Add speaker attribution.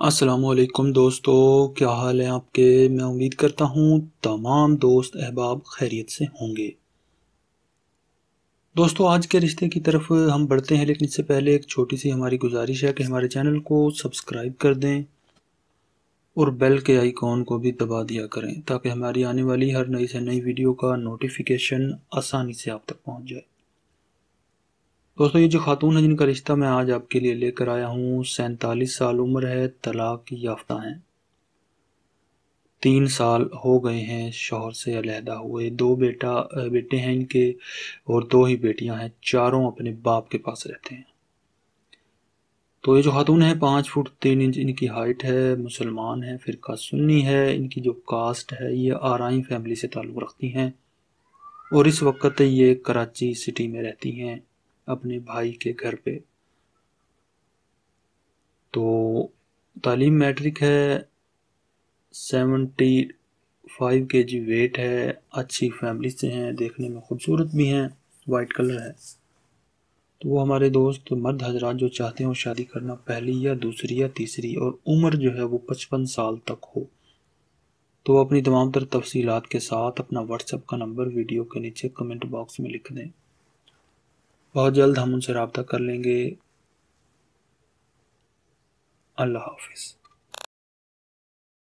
Speaker 1: असलकुम दोस्तों, क्या हाल है आपके? मैं उम्मीद करता हूँ तमाम दोस्त अहबाब खैरियत से होंगे। दोस्तों, आज के रिश्ते की तरफ़ हम बढ़ते हैं, लेकिन इससे पहले एक छोटी सी हमारी गुजारिश है कि हमारे चैनल को सब्सक्राइब कर दें और बेल के आइकॉन को भी दबा दिया करें, ताकि हमारी आने वाली हर नई से नई वीडियो का नोटिफिकेशन आसानी से आप तक पहुँच जाए। दोस्तों, ये जो खातून है, जिनका रिश्ता मैं आज आपके लिए लेकर आया हूँ, सैंतालीस साल उम्र है, तलाक याफ्ता हैं। तीन साल हो गए हैं शोहर से अलहदा हुए। दो बेटा बेटे हैं इनके और दो ही बेटियाँ हैं, चारों अपने बाप के पास रहते हैं। तो ये जो खातून है, पाँच फुट तीन इंच इनकी हाइट है, मुसलमान है फिर सुन्नी है, इनकी जो कास्ट है, ये आरई फैमिली से ताल्लुक़ रखती हैं और इस वक्त ये कराची सिटी में रहती हैं। अपने भाई के घर पे। तो तालीम मैट्रिक है, सेवेंटी फाइव के जी वेट है, अच्छी फैमिली से हैं, देखने में खूबसूरत भी हैं, वाइट कलर है। तो वो हमारे दोस्त मर्द हजरात जो चाहते हैं शादी करना पहली या दूसरी या तीसरी, और उम्र जो है वो पचपन साल तक हो। तो अपनी तमाम तर तफसीलात के साथ अपना व्हाट्सएप का नंबर वीडियो के नीचे कमेंट बॉक्स में लिख दें। बहुत जल्द हम उनसे रबता कर लेंगे। अल्लाह हाफिज़।